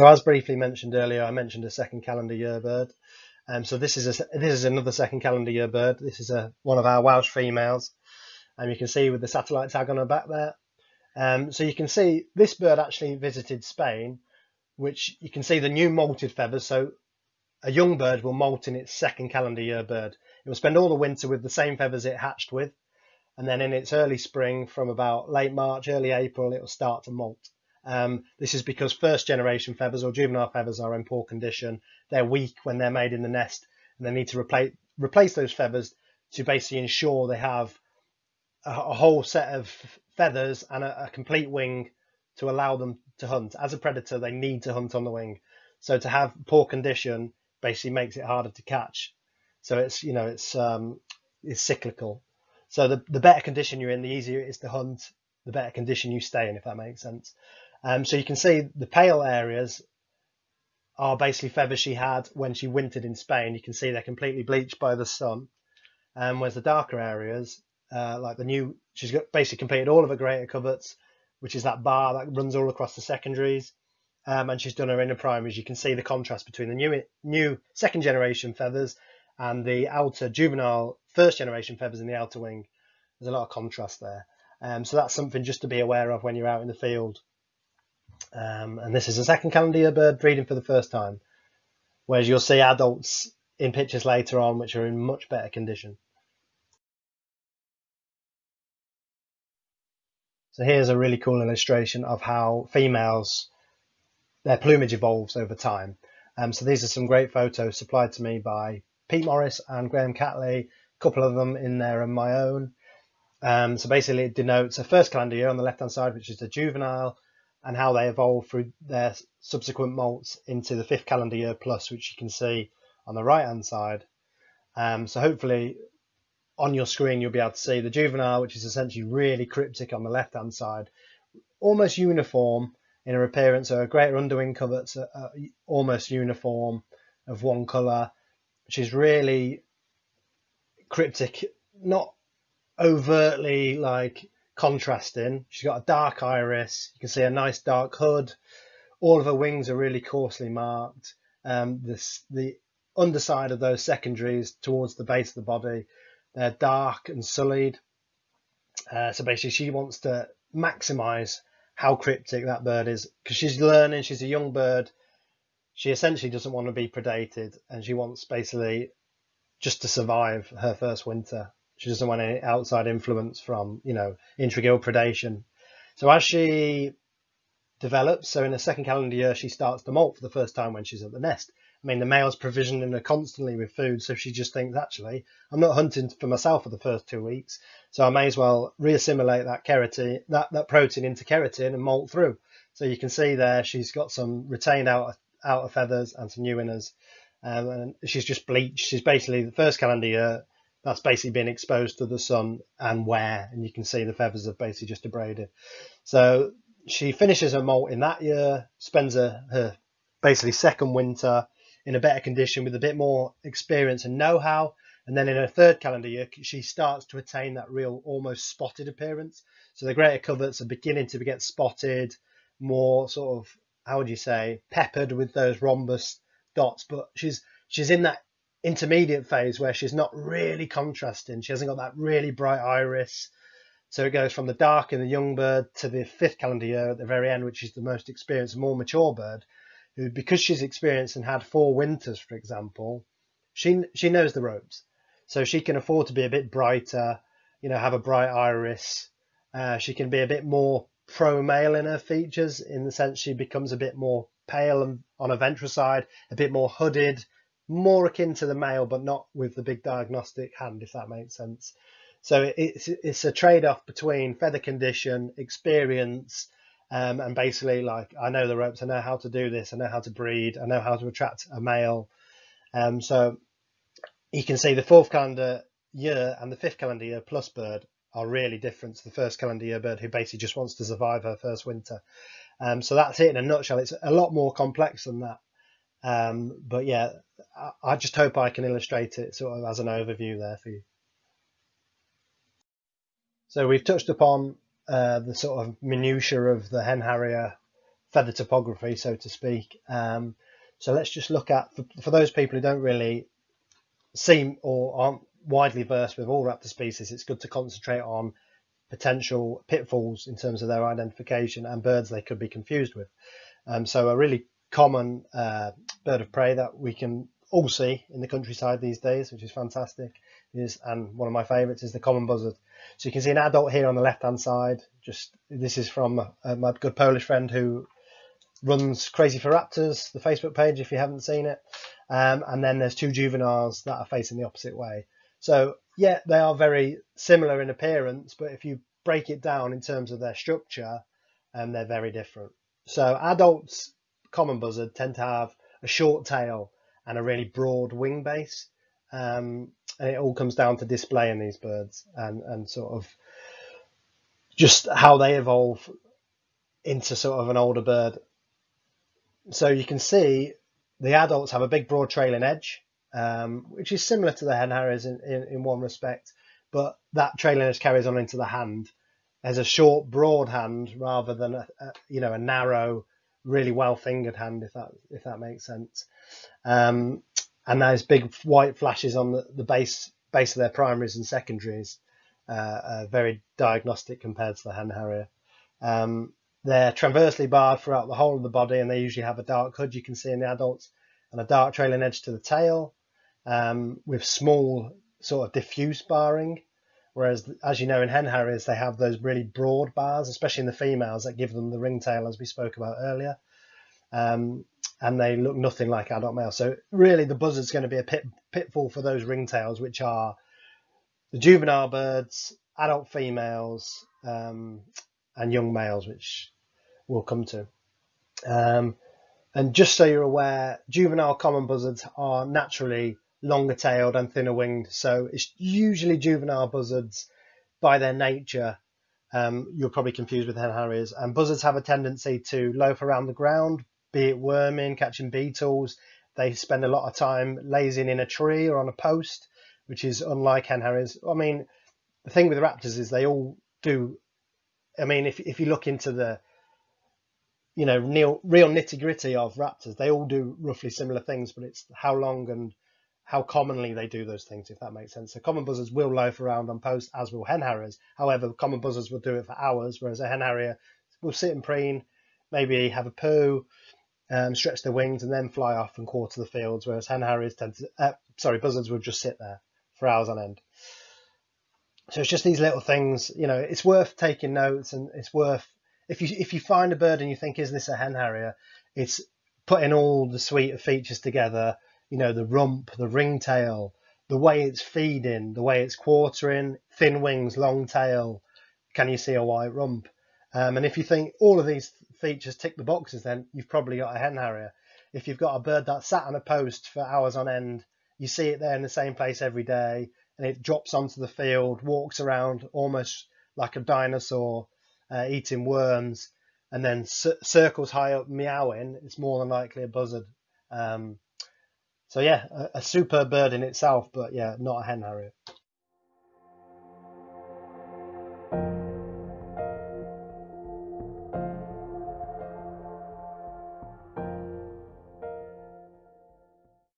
So as briefly mentioned earlier, I mentioned a second calendar year bird. Um, so this is a, this is another second calendar year bird. This is a one of our Welsh females, and you can see with the satellite tag on her back there. Um, so you can see this bird actually visited Spain, which you can see the new molted feathers. So a young bird will molt in its second calendar year bird. It will spend all the winter with the same feathers it hatched with, and then in its early spring, from about late March, early April, it will start to molt. Um, this is because first generation feathers or juvenile feathers are in poor condition. They're weak when they're made in the nest and they need to replace, replace those feathers to basically ensure they have a, a whole set of feathers and a, a, complete wing to allow them to hunt. As a predator, they need to hunt on the wing. So to have poor condition basically makes it harder to catch. So it's, you know, it's, um, it's cyclical. So the, the better condition you're in, the easier it is to hunt, the better condition you stay in, if that makes sense. Um, so you can see the pale areas are basically feathers she had when she wintered in Spain. You can see they're completely bleached by the sun. Um, whereas the darker areas, uh, like the new, she's got basically completed all of her greater coverts, which is that bar that runs all across the secondaries. Um, and she's done her inner primaries. You can see the contrast between the new new second generation feathers and the outer juvenile first generation feathers in the outer wing. There's a lot of contrast there. Um, so that's something just to be aware of when you're out in the field. Um, and this is a second calendar year bird breeding for the first time, whereas you'll see adults in pictures later on which are in much better condition. So here's a really cool illustration of how females, their plumage evolves over time. Um, so these are some great photos supplied to me by Pete Morris and Graham Catley, a couple of them in there and my own. Um, so basically it denotes a first calendar year on the left hand side, which is a juvenile, and how they evolve through their subsequent molts into the fifth calendar year plus, which you can see on the right hand side. Um, so hopefully on your screen you'll be able to see the juvenile, which is essentially really cryptic on the left hand side, almost uniform in her appearance. Her greater underwing coverts are, are almost uniform of one colour. She's really cryptic, not overtly like contrasting. She's got a dark iris. You can see a nice dark hood. All of her wings are really coarsely marked. Um, this, the underside of those secondaries towards the base of the body, they're dark and sullied. Uh, so basically, she wants to maximize how cryptic that bird is because she's learning. She's a young bird. She essentially doesn't want to be predated, and she wants basically just to survive her first winter. She doesn't want any outside influence from, you know, intraguild predation. So as she develops, so in the second calendar year, she starts to molt for the first time when she's at the nest. I mean, the male's provisioning her constantly with food, so she just thinks, actually, I'm not hunting for myself for the first two weeks, so I may as well reassimilate that keratin, that, that protein into keratin and molt through. So you can see there, she's got some retained outer, outer feathers and some new inners, um, and she's just bleached. She's basically the first calendar year that's basically been exposed to the sun and wear, and you can see the feathers have basically just abraded. So she finishes her molt in that year, spends her, her basically second winter in a better condition with a bit more experience and know-how. And then in her third calendar year, she starts to attain that real almost spotted appearance. So the greater coverts are beginning to get spotted, more sort of, how would you say, peppered with those rhombus dots. But she's she's in that intermediate phase where she's not really contrasting. She hasn't got that really bright iris. So it goes from the dark in the young bird to the fifth calendar year at the very end, which is the most experienced, more mature bird, who, because she's experienced and had four winters, for example, she she knows the ropes. So she can afford to be a bit brighter, you know, have a bright iris. Uh, she can be a bit more pro male in her features, in the sense she becomes a bit more pale and on a ventral side, a bit more hooded, more akin to the male, but not with the big diagnostic hand, if that makes sense. So it's it's a trade off between feather condition, experience, um, and basically like I know the ropes, I know how to do this, I know how to breed, I know how to attract a male. Um, so you can see the fourth calendar year and the fifth calendar year plus bird are really different to the first calendar year bird who basically just wants to survive her first winter. Um, so that's it in a nutshell. It's a lot more complex than that. Um, but yeah, I, I just hope I can illustrate it sort of as an overview there for you. So we've touched upon uh, the sort of minutiae of the hen harrier feather topography, so to speak. Um, so let's just look at, for, for, those people who don't really seem or aren't widely versed with all raptor species, it's good to concentrate on potential pitfalls in terms of their identification and birds they could be confused with. Um, so a really common uh, bird of prey that we can all see in the countryside these days, which is fantastic, is and one of my favourites is the common buzzard. So you can see an adult here on the left hand side. Just this is from uh, my good Polish friend who runs Crazy for Raptors, the Facebook page, if you haven't seen it. Um, and then there's two juveniles that are facing the opposite way. So yeah, they are very similar in appearance, but if you break it down in terms of their structure, um, they're very different. So adults, common buzzard, tend to have a short tail and a really broad wing base. Um, and it all comes down to displaying these birds and, and sort of just how they evolve into sort of an older bird so you can see the adults have a big broad trailing edge, um, which is similar to the hen harriers in, in, in, one respect, but that trailing edge carries on into the hand as a short, broad hand rather than a, a you know a narrow, really well fingered hand, if that if that makes sense. Um, and those big white flashes on the, the base base of their primaries and secondaries, uh, are very diagnostic compared to the hen harrier. Um, they're transversely barred throughout the whole of the body and they usually have a dark hood you can see in the adults and a dark trailing edge to the tail um, with small sort of diffuse barring. Whereas, as you know, in hen harriers, they have those really broad bars, especially in the females, that give them the ringtail, as we spoke about earlier. Um, and they look nothing like adult males. So really, the buzzard's going to be a pit, pitfall for those ringtails, which are the juvenile birds, adult females, um, and young males, which we'll come to. Um, and just so you're aware, juvenile common buzzards are naturally longer tailed and thinner winged. So it's usually juvenile buzzards by their nature. Um, you're probably confused with hen harriers. And buzzards have a tendency to loaf around the ground, be it worming, catching beetles. They spend a lot of time lazing in a tree or on a post, which is unlike hen harriers. I mean, the thing with raptors is they all do I mean, if if you look into the you know real, real nitty gritty of raptors, they all do roughly similar things, but it's how long and how commonly they do those things, if that makes sense. So common buzzards will loaf around on post, as will hen harriers. However, common buzzards will do it for hours, whereas a hen harrier will sit and preen, maybe have a poo, um, stretch their wings, and then fly off and quarter the fields. Whereas hen harriers tend to, uh, sorry, buzzards will just sit there for hours on end. So it's just these little things, you know, it's worth taking notes and it's worth if you if you find a bird and you think is this a hen harrier, it's putting all the suite of features together, you know, the rump, the ringtail, the way it's feeding, the way it's quartering, thin wings, long tail, can you see a white rump? Um, and if you think all of these features tick the boxes, then you've probably got a hen harrier. If you've got a bird that sat on a post for hours on end, you see it there in the same place every day, and it drops onto the field, walks around almost like a dinosaur, uh, eating worms, and then c- circles high up meowing, it's more than likely a buzzard. Um, so yeah, a, a super bird in itself, but yeah, not a hen harrier.